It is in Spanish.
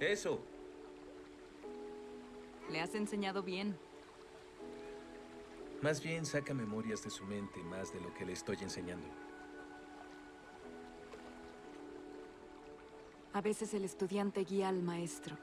eso. Le has enseñado bien. Más bien saca memorias de su mente más de lo que le estoy enseñando. A veces el estudiante guía al maestro.